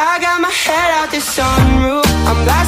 I got my head out the sunroof. I'm blasting.